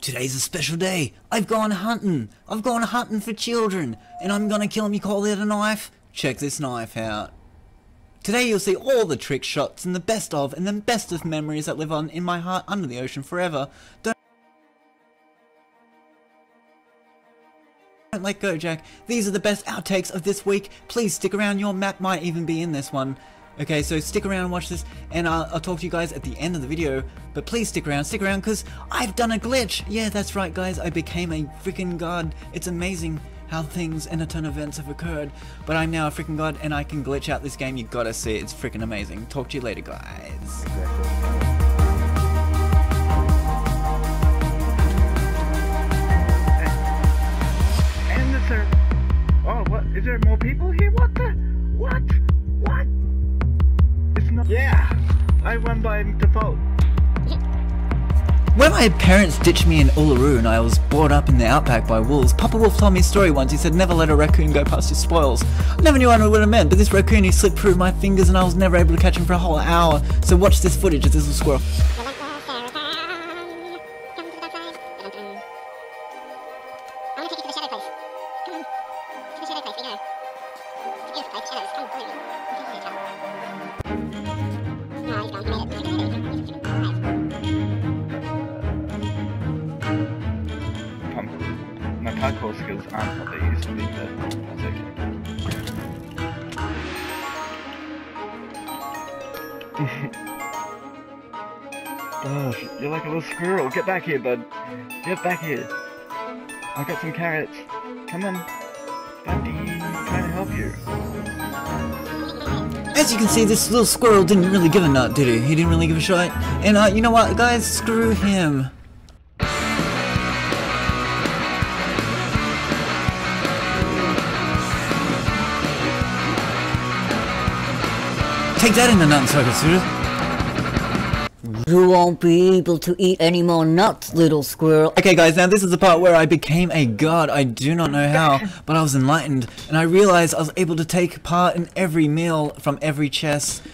Today's a special day. I've gone hunting. I've gone hunting for children. And I'm gonna kill 'em. You call it a knife? Check this knife out. Today you'll see all the trick shots and the best of and the best of memories that live on in my heart under the ocean forever. Don't Don't let go, Jack. These are the best outtakes of this week. Please stick around. Your map might even be in this one. Okay, so stick around and watch this, and uh, I'll talk to you guys at the end of the video. But please stick around, stick around, because I've done a glitch. Yeah, that's right, guys. I became a freaking god. It's amazing how things and a ton of events have occurred. But I'm now a freaking god, and I can glitch out this game. You gotta see it. It's freaking amazing. Talk to you later, guys. And Is there more people here? What the... What? What? It's not... Yeah! I won by default. When my parents ditched me in Uluru and I was brought up in the outback by wolves, Papa Wolf told me a story once. He said, never let a raccoon go past your spoils. I never knew what it meant, but this raccoon, he slipped through my fingers and I was never able to catch him for a whole hour. So watch this footage of this little squirrel. Aren't what they used to be, but you're like a little squirrel. Get back here, bud. Get back here. I got some carrots. Come on. Buddy, trying to help you. As you can see, this little squirrel didn't really give a nut, did he? He didn't really give a shot. And uh, you know what, guys? Screw him. Take that in the nut circle, dude. You won't be able to eat any more nuts, little squirrel. Okay guys, now this is the part where I became a god. I do not know how, but I was enlightened, and I realized I was able to take part in every meal from every chest.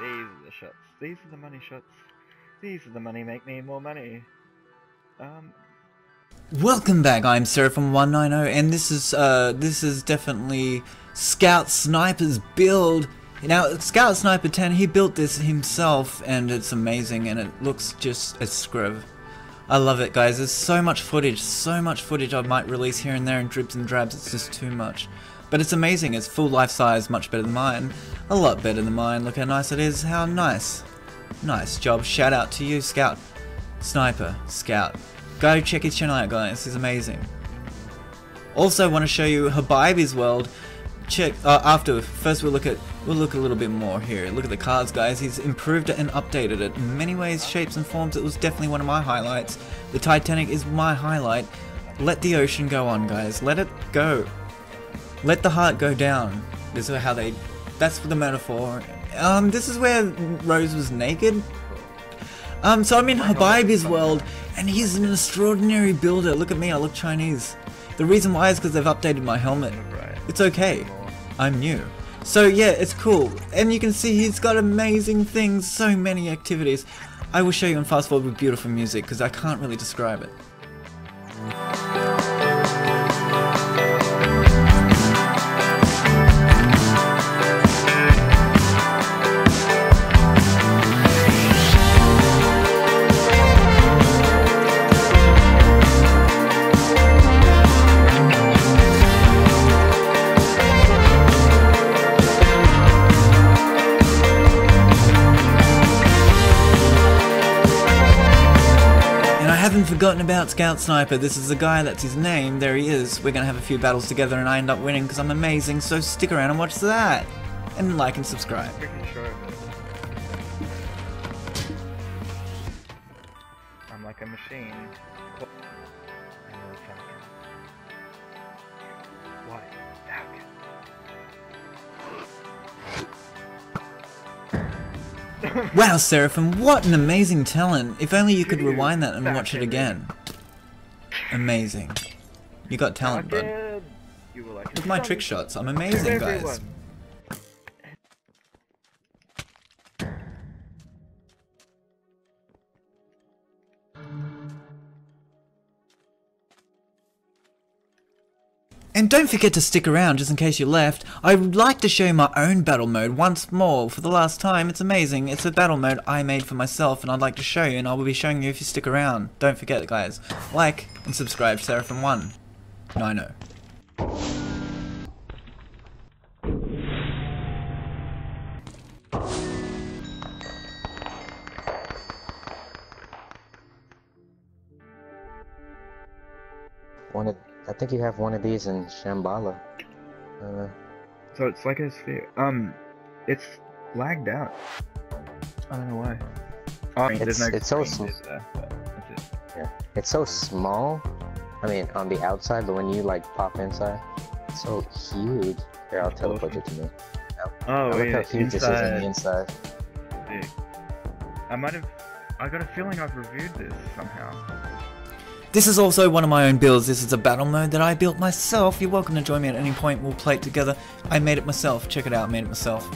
These are the shots. These are the money shots. These are the money make me more money. Um, Welcome back, I'm Seraphim190, and this is, uh, this is definitely Scout Sniper's build. Now, Scout Sniper 10, he built this himself, and it's amazing, and it looks just a scrub. I love it, guys. There's so much footage, so much footage I might release here and there in dribs and drabs, it's just too much. But it's amazing, it's full life size, much better than mine. A lot better than mine, look how nice it is, how nice. Nice job, shout out to you, Scout. Sniper, Scout. Go check his channel out, guys, he's amazing. Also want to show you Habibi's world. Check uh, after first we'll look at we'll look a little bit more here. Look at the cards, guys. He's improved it and updated it in many ways, shapes, and forms. It was definitely one of my highlights. The Titanic is my highlight. Let the ocean go on, guys. Let it go. Let the heart go down. This is how they. That's for the metaphor. Um, this is where Rose was naked. Um, so I'm in Habibi's world, and he's an extraordinary builder. Look at me, I look Chinese. The reason why is because they've updated my helmet. It's okay. I'm new. So yeah, it's cool. And you can see he's got amazing things, so many activities. I will show you in fast forward with beautiful music, because I can't really describe it. Forgotten about Scout Sniper. This is the guy, that's his name. There he is. We're gonna have a few battles together and I end up winning because I'm amazing, so stick around and watch that. And like and subscribe. I'm like a machine. Wow, Seraphim, what an amazing talent. If only you could rewind that and watch it again. Amazing. You got talent, bud. Falcon! You were like Look at my trick shots. I'm amazing, guys. Don't forget to stick around just in case you left. I would like to show you my own battle mode once more for the last time. It's amazing. It's a battle mode I made for myself and I'd like to show you and I will be showing you if you stick around. Don't forget guys. Like and subscribe to Seraphim1. Nino. One think you have one of these in Shambala. Uh, So it's like a sphere. Um, it's lagged out. I don't know why. Oh, I mean, there's no It's- it's so screen, sm- is there? But that's it. yeah, it's so small. I mean, on the outside, but when you like pop inside, it's so huge. Here, I'll teleport you to me. Oh, Now look yeah, how huge this is on the inside. Sick. I might have. I got a feeling I've reviewed this somehow. This is also one of my own builds. This is a battle mode that I built myself. You're welcome to join me at any point. We'll play it together. I made it myself. Check it out. I made it myself.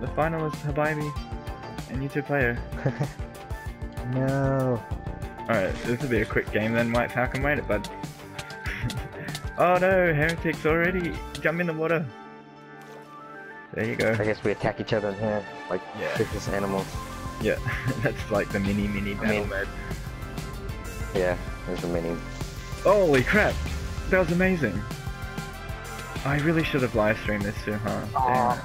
The finalist Habibi and you two player. No. Alright, this will be a quick game then, White Falcon made it, bud. oh no, heretics already! Jump in the water! There you go. I guess we attack each other in here like Yeah. vicious animals. Yeah, that's like the mini mini battle mean- mode. Yeah, there's a mini. Holy crap! That was amazing! I really should have live streamed this too, huh? Damn.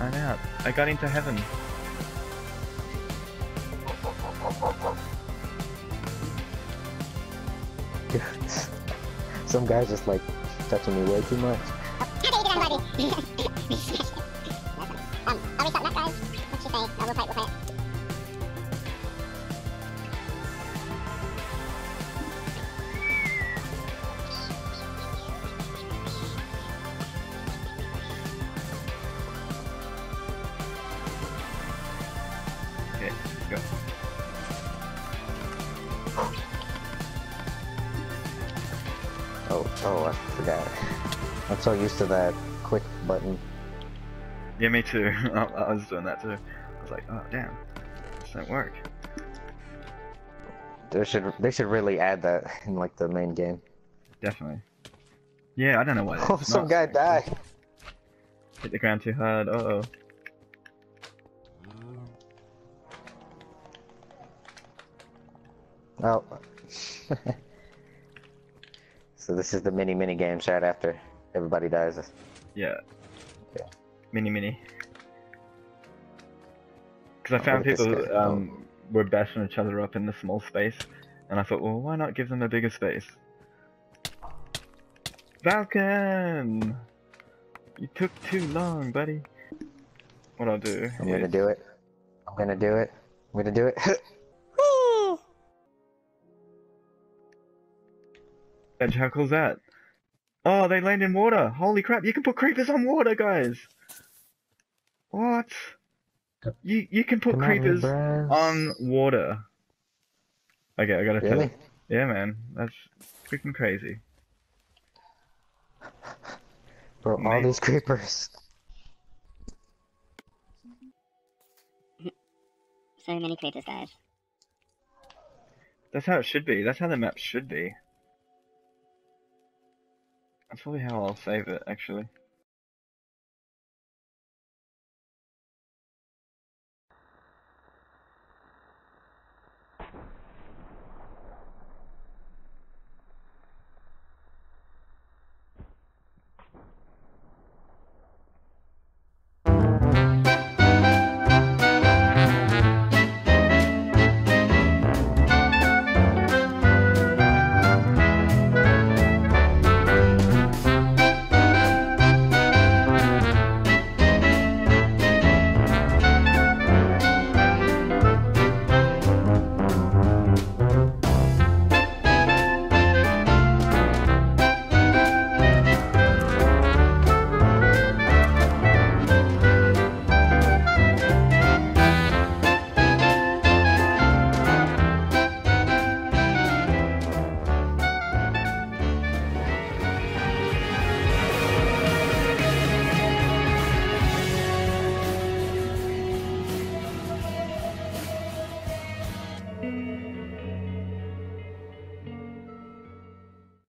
I'm out. I got into heaven. Some guy's just like touching me way too much. How dare you get on Barbie? um, I'll restart that, guys. What's your say? Oh, we'll play it, we'll play it. Okay, go. Oh, oh, I forgot. I'm so used to that quick button. Yeah, me too. I, I was doing that too. Like, oh damn, this don't work. They should they should really add that in like the main game. Definitely. Yeah, I don't know why. Oh, some guy died. Hit the ground too hard. Uh oh. Oh. so this is the mini mini game right after everybody dies. Yeah. Yeah. Mini mini. Because I found look people guy. um, were bashing each other up in the small space, and I thought, well, why not give them a bigger space? Falcon! You took too long, buddy. What I'll do I'm gonna do it. I'm gonna do it. I'm gonna do it. Edge, how cool's that? Oh, they land in water! Holy crap, you can put creepers on water, guys! What? You you can put Come creepers bros. on water. Okay, I gotta tell Really? you. Yeah, man, that's freaking crazy. Bro, all these creepers. So many creepers, guys. That's how it should be. That's how the map should be. That's probably how I'll save it, actually.